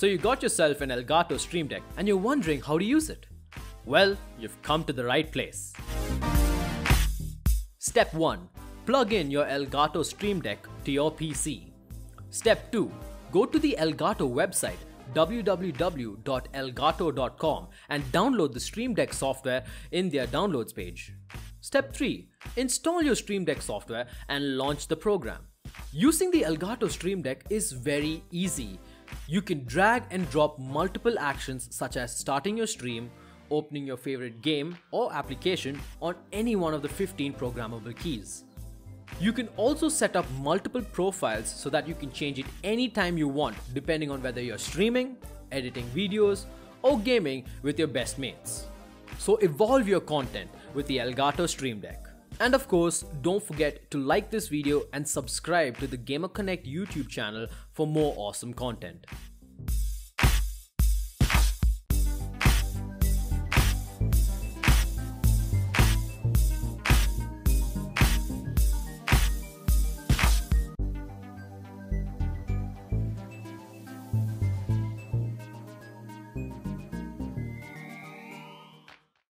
So you got yourself an Elgato Stream Deck and you're wondering how to use it. Well, you've come to the right place. Step 1. Plug in your Elgato Stream Deck to your PC. Step 2. Go to the Elgato website www.elgato.com and download the Stream Deck software in their downloads page. Step 3. Install your Stream Deck software and launch the program. Using the Elgato Stream Deck is very easy. You can drag and drop multiple actions such as starting your stream, opening your favorite game or application on any one of the 15 programmable keys. You can also set up multiple profiles so that you can change it anytime you want depending on whether you're streaming, editing videos, or gaming with your best mates. So evolve your content with the Elgato Stream Deck. And of course, don't forget to like this video and subscribe to the Gamer Connect YouTube channel for more awesome content.